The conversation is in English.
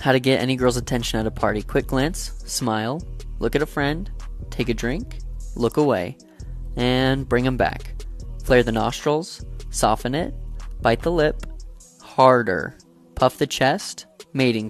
How to get any girl's attention at a party. Quick glance, smile, look at a friend, take a drink, look away, and bring them back. Flare the nostrils, soften it, bite the lip, harder, puff the chest, mating.